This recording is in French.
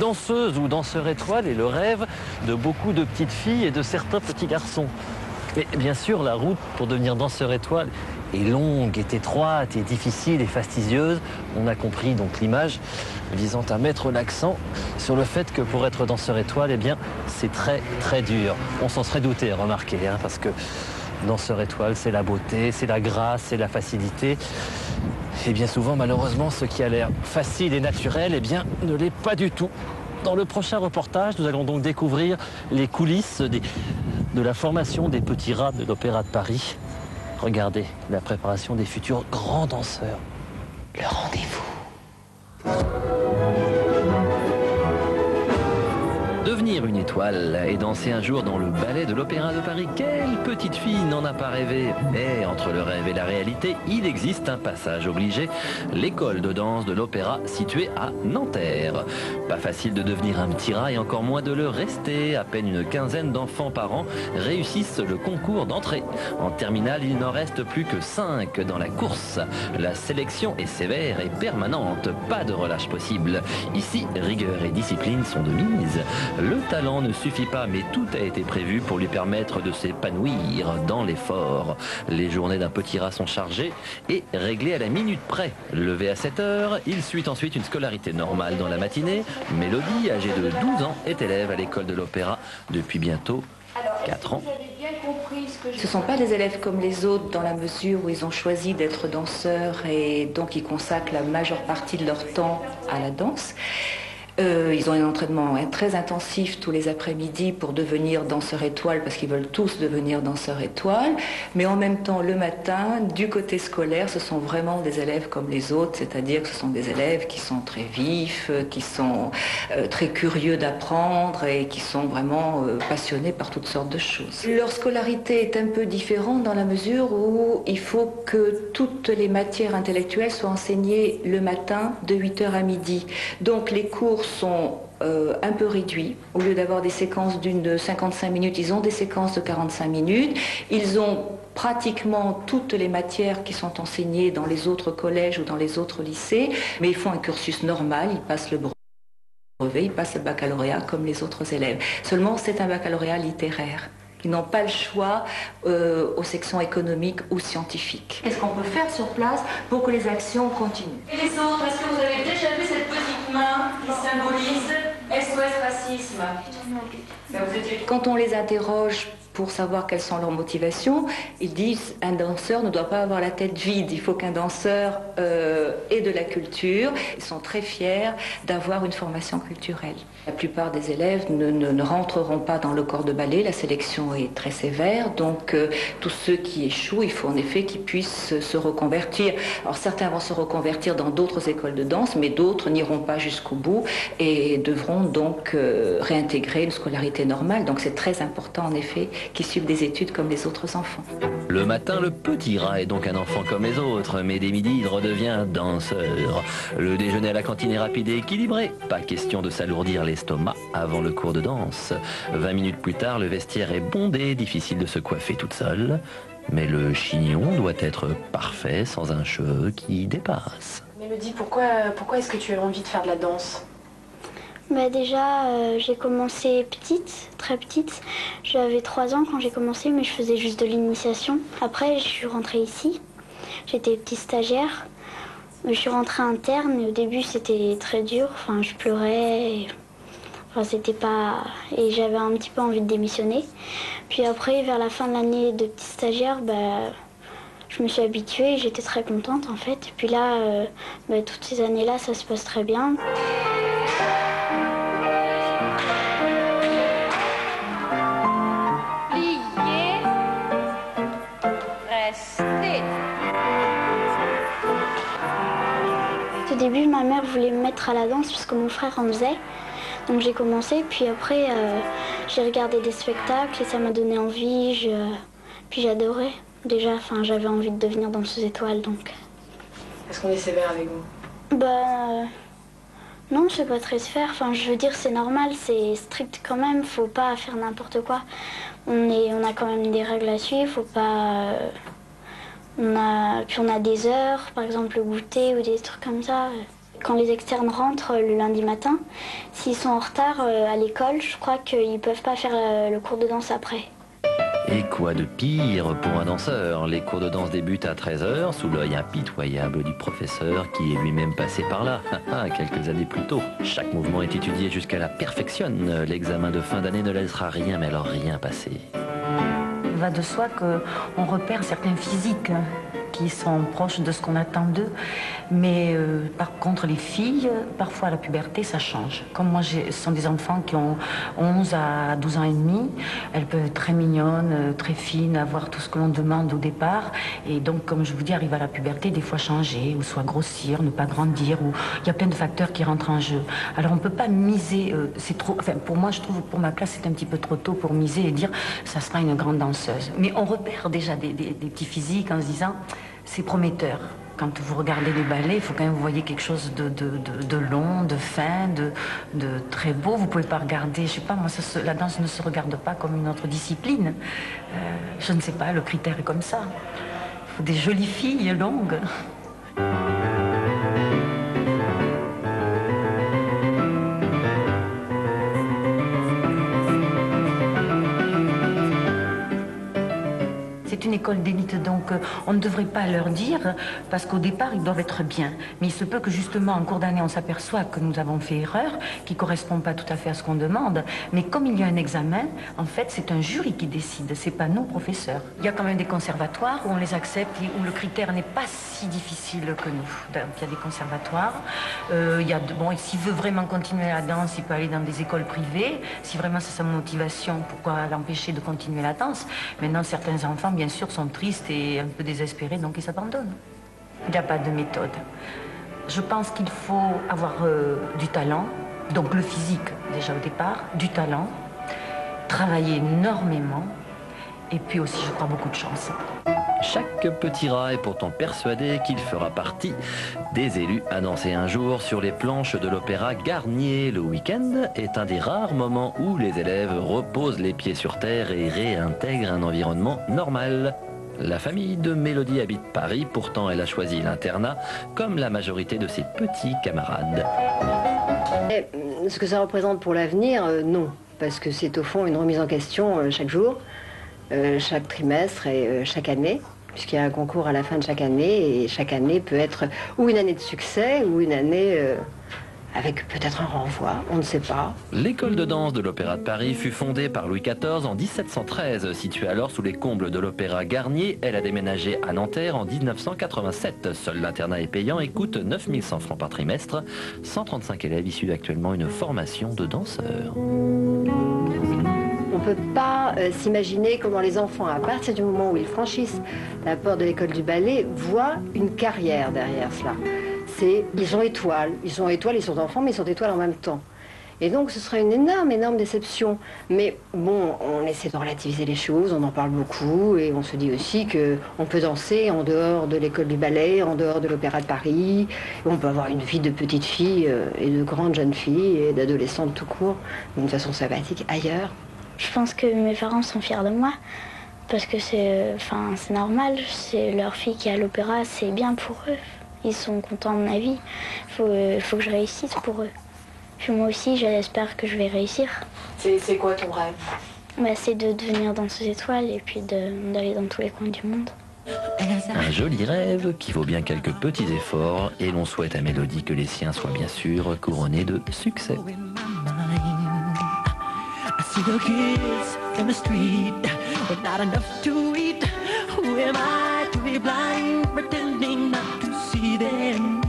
Danseuse ou danseur étoile est le rêve de beaucoup de petites filles et de certains petits garçons. Mais bien sûr, la route pour devenir danseur étoile est longue, est étroite, est difficile et fastidieuse. On a compris donc l'image visant à mettre l'accent sur le fait que pour être danseur étoile, eh c'est très très dur. On s'en serait douté, remarquez, hein, parce que danseur étoile, c'est la beauté, c'est la grâce, c'est la facilité. Et bien souvent, malheureusement, ce qui a l'air facile et naturel, eh bien, ne l'est pas du tout. Dans le prochain reportage, nous allons donc découvrir les coulisses de la formation des petits rats de l'Opéra de Paris. Regardez la préparation des futurs grands danseurs. Le rendez-vous. Une étoile et danser un jour dans le ballet de l'Opéra de Paris, quelle petite fille n'en a pas rêvé Mais entre le rêve et la réalité, il existe un passage obligé, l'école de danse de l'Opéra située à Nanterre. Pas facile de devenir un petit rat et encore moins de le rester. À peine une quinzaine d'enfants par an réussissent le concours d'entrée. En terminale, il n'en reste plus que 5 dans la course. La sélection est sévère et permanente, pas de relâche possible. Ici, rigueur et discipline sont de mise. Le talent ne suffit pas, mais tout a été prévu pour lui permettre de s'épanouir dans l'effort. Les journées d'un petit rat sont chargées et réglées à la minute près. Levé à 7 heures, il suit ensuite une scolarité normale dans la matinée. Mélodie, âgée de 12 ans, est élève à l'école de l'opéra depuis bientôt 4 ans. Ce ne sont pas des élèves comme les autres dans la mesure où ils ont choisi d'être danseurs et donc ils consacrent la majeure partie de leur temps à la danse. Euh, ils ont un entraînement très intensif tous les après-midi pour devenir danseur étoile parce qu'ils veulent tous devenir danseurs étoile. Mais en même temps, le matin, du côté scolaire, ce sont vraiment des élèves comme les autres, c'est-à-dire que ce sont des élèves qui sont très vifs, euh, qui sont euh, très curieux d'apprendre et qui sont vraiment passionnés par toutes sortes de choses. Leur scolarité est un peu différente dans la mesure où il faut que toutes les matières intellectuelles soient enseignées le matin de 8h à midi. Donc les cours sont euh, un peu réduits. Au lieu d'avoir des séquences d'une de 55 minutes, ils ont des séquences de 45 minutes. Ils ont pratiquement toutes les matières qui sont enseignées dans les autres collèges ou dans les autres lycées, mais ils font un cursus normal, ils passent le brevet, ils passent le baccalauréat comme les autres élèves. Seulement, c'est un baccalauréat littéraire. Ils n'ont pas le choix euh, aux sections économiques ou scientifiques. Qu'est-ce qu'on peut faire sur place pour que les actions continuent? Et les autres, est-ce que vous avez déjà vu cette petite main qui symbolise SOS Racisme. Quand on les interroge pour savoir quelles sont leurs motivations, ils disent un danseur ne doit pas avoir la tête vide, il faut qu'un danseur euh, ait de la culture. Ils sont très fiers d'avoir une formation culturelle. La plupart des élèves ne, rentreront pas dans le corps de ballet, la sélection est très sévère, donc euh, tous ceux qui échouent, il faut en effet qu'ils puissent se reconvertir. Alors certains vont se reconvertir dans d'autres écoles de danse, mais d'autres n'iront pas jusqu'au bout et devront donc euh, réintégrer une scolarité normale. Donc c'est très important en effet qui suivent des études comme les autres enfants. Le matin, le petit rat est donc un enfant comme les autres, mais dès midi, il redevient danseur. Le déjeuner à la cantine est rapide et équilibré. Pas question de s'alourdir l'estomac avant le cours de danse. 20 minutes plus tard, le vestiaire est bondé, difficile de se coiffer toute seule. Mais le chignon doit être parfait sans un cheveu qui dépasse. Mélodie, pourquoi, pourquoi est-ce que tu as envie de faire de la danse? Bah déjà, euh, j'ai commencé petite, très petite. J'avais 3 ans quand j'ai commencé, mais je faisais juste de l'initiation. Après, je suis rentrée ici. J'étais petite stagiaire. Je suis rentrée interne et au début, c'était très dur. Enfin, je pleurais. Enfin, c'était pas... Et j'avais un petit peu envie de démissionner. Puis après, vers la fin de l'année de petite stagiaire, bah, je me suis habituée et j'étais très contente en fait. Et puis là, euh, bah, toutes ces années-là, ça se passe très bien. Début, ma mère voulait me mettre à la danse puisque mon frère en faisait. Donc j'ai commencé, puis après euh, j'ai regardé des spectacles et ça m'a donné envie. Je... Puis j'adorais. Déjà, enfin, j'avais envie de devenir danseuse étoile, donc. Est-ce qu'on est sévère avec vous? Bah. Euh, non, je sais pas très sévère. Enfin, je veux dire, c'est normal, c'est strict quand même. Faut pas faire n'importe quoi. On, est, on a quand même des règles à suivre. Faut pas. Euh, puis on a des heures, par exemple le goûter ou des trucs comme ça. quand les externes rentrent le lundi matin, s'ils sont en retard à l'école, je crois qu'ils ne peuvent pas faire le cours de danse après. Et quoi de pire pour un danseur? Les cours de danse débutent à 13h sous l'œil impitoyable du professeur qui est lui-même passé par là, quelques années plus tôt. Chaque mouvement est étudié jusqu'à la perfection. L'examen de fin d'année ne laissera rien, mais alors rien passer. Va de soi qu'on repère certains physiques qui sont proches de ce qu'on attend d'eux. Mais euh, par contre, les filles, parfois à la puberté, ça change. Comme moi, ce sont des enfants qui ont 11 à 12 ans et demi. Elles peuvent être très mignonnes, euh, très fines, avoir tout ce que l'on demande au départ. Et donc, comme je vous dis, arriver à la puberté, des fois changer, ou soit grossir, ne pas grandir, il y a plein de facteurs qui rentrent en jeu. Alors, on ne peut pas miser, euh, trop, pour moi, je trouve, pour ma classe, c'est un petit peu trop tôt pour miser et dire, ça sera une grande danseuse. Mais on repère déjà des petits physiques en se disant, c'est prometteur. Quand vous regardez les ballets, il faut quand même vous voyez quelque chose de, long, de fin, de, très beau. Vous pouvez pas regarder, je sais pas, moi, la danse ne se regarde pas comme une autre discipline. Euh, je ne sais pas, le critère est comme ça. Il faut des jolies filles longues. Une école d'élite, donc euh, on ne devrait pas leur dire, parce qu'au départ, ils doivent être bien. Mais il se peut que justement, en cours d'année, on s'aperçoit que nous avons fait erreur, qui ne correspond pas tout à fait à ce qu'on demande. Mais comme il y a un examen, en fait, c'est un jury qui décide, c'est pas nous, professeurs. Il y a quand même des conservatoires où on les accepte et où le critère n'est pas si difficile que nous. Donc, il y a des conservatoires. Euh, il y a bon, s'il veut vraiment continuer la danse, il peut aller dans des écoles privées. Si vraiment c'est sa motivation, pourquoi l'empêcher de continuer la danse? Maintenant, certains enfants, bien sûr, sont tristes et un peu désespérés, donc ils s'abandonnent. Il n'y a pas de méthode. Je pense qu'il faut avoir euh, du talent, donc le physique déjà au départ, du talent, travailler énormément, et puis aussi, je crois, beaucoup de chance. Chaque petit rat est pourtant persuadé qu'il fera partie des élus annoncés un jour sur les planches de l'opéra Garnier. Le week-end est un des rares moments où les élèves reposent les pieds sur terre et réintègrent un environnement normal. La famille de Mélodie habite Paris, pourtant elle a choisi l'internat comme la majorité de ses petits camarades. ce que ça représente pour l'avenir, euh, non, parce que c'est au fond une remise en question euh, chaque jour. Euh, chaque trimestre et euh, chaque année, puisqu'il y a un concours à la fin de chaque année, et chaque année peut être ou une année de succès ou une année euh, avec peut-être un renvoi, on ne sait pas. L'école de danse de l'Opéra de Paris fut fondée par Louis XIV en 1713. Située alors sous les combles de l'Opéra Garnier, elle a déménagé à Nanterre en 1987. Seul l'internat est payant et coûte 9100 francs par trimestre. 135 élèves issus actuellement une formation de danseurs. On ne peut pas euh, s'imaginer comment les enfants, à partir du moment où ils franchissent la porte de l'école du ballet, voient une carrière derrière cela. C'est, ils sont étoiles, ils sont étoiles, ils sont enfants, mais ils sont étoiles en même temps. Et donc ce serait une énorme, énorme déception. Mais bon, on essaie de relativiser les choses, on en parle beaucoup, et on se dit aussi qu'on peut danser en dehors de l'école du ballet, en dehors de l'Opéra de Paris, on peut avoir une vie de petite fille euh, et de grande jeune fille et d'adolescente tout court, d'une façon sympathique ailleurs. Je pense que mes parents sont fiers de moi parce que c'est enfin, normal, c'est leur fille qui est à l'opéra, c'est bien pour eux. Ils sont contents de ma vie. Il faut, faut, que je réussisse pour eux. Puis moi aussi, j'espère que je vais réussir. C'est quoi ton rêve? Bah, C'est de devenir danseuse étoile et puis d'aller dans tous les coins du monde. Un joli rêve qui vaut bien quelques petits efforts et l'on souhaite à Mélodie que les siens soient bien sûr couronnés de succès. see the kids in the street with not enough to eat. Who am I to be blind, pretending not to see them?